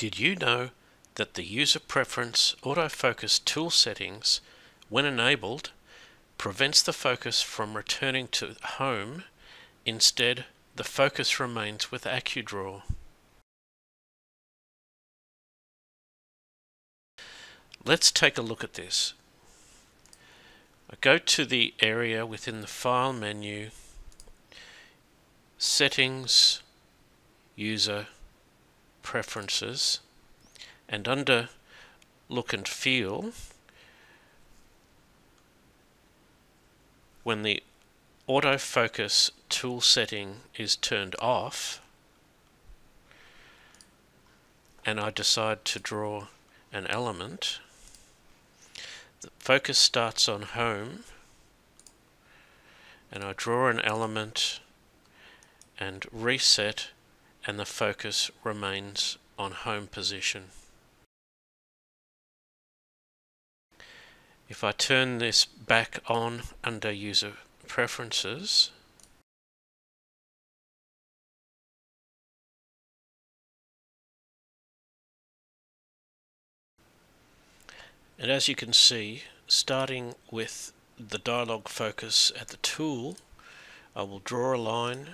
Did you know that the user preference autofocus tool settings, when enabled, prevents the focus from returning to home. Instead, the focus remains with AccuDraw. Let's take a look at this. I go to the area within the File menu, Settings, User, Preferences, and under look and feel when the autofocus tool setting is turned off and I decide to draw an element the focus starts on home and I draw an element and reset and the focus remains on home position. If I turn this back on under user preferences, and as you can see, starting with the dialog focus at the tool, I will draw a line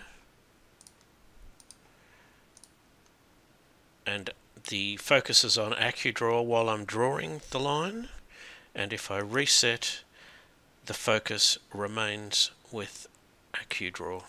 and the focus is on AccuDraw while I'm drawing the line and if I reset the focus remains with AccuDraw.